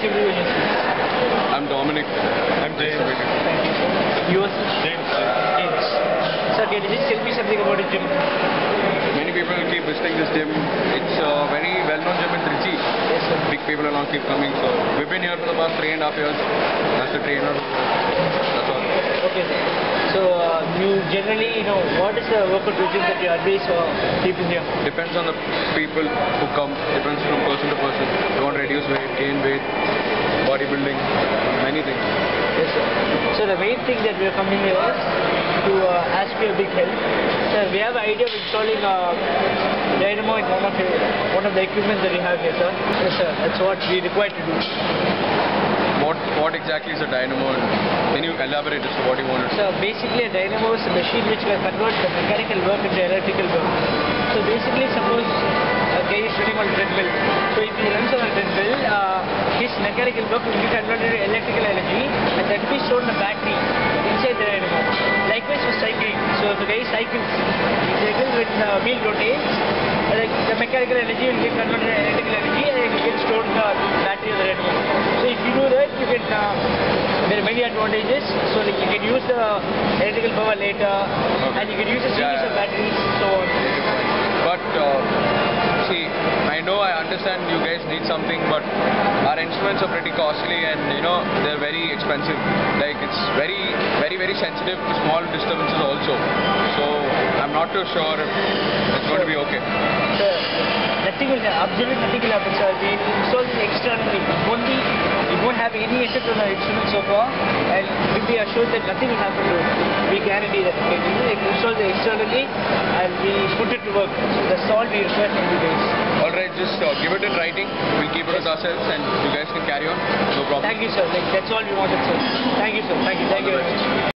everyone. I'm Dominic. I'm Jay. Thank you, sir. Yours? James. James. Sir, can you just tell me something about the gym? Many people keep visiting this gym. It's a very well-known gym in Trichy. Yes, sir. Big people along keep coming. So we've been here for the past three and a half years. As the trainer. That's all. Okay, sir. So, uh, you generally, you know, what is the workout routine that you advise for people here? Depends on the people who come. Depends from person to person. You want to reduce weight, gain weight, bodybuilding, many things. Yes, sir. So the main thing that we are coming here is to uh, ask you a big help. Sir, we have an idea of installing a dynamo in one of the, one of the equipment that we have here, sir. Yes, sir. That's what we require to do. What what exactly is a dynamo? And can you elaborate as to what you want to do? So basically a dynamo is a machine which can convert the mechanical work into electrical work. So basically suppose a guy is running on treadmill. Mechanical work will be converted into electrical energy and that will be stored in a battery inside the dynamo. Likewise for cycling. So if the guy cycles, he cycles when the wheel rotates, uh, the mechanical energy will get converted into electrical energy and it will get stored in the battery of the dynamo. So if you do that, you can uh, there are many advantages. So like you can use the electrical power later, and you can use a series Yeah. of batteries, so I know I understand you guys need something, but our instruments are pretty costly and you know they're very expensive. Like it's very, very, very sensitive to small disturbances also. So I'm not too sure if it's going to be okay. Nothing will absolutely nothing will happen, sir. We install this externally. Only we won't have any effect on our instrument so far, and we be assured that nothing will happen to it. We guarantee that. We install it externally, and we put it to work. So that's all we require from you guys. Just uh, give it in writing. We'll keep it with ourselves, and you guys can carry on. No problem. Thank you, sir. Like that's all we wanted, sir. Thank you, sir. Thank you. Thank you very much.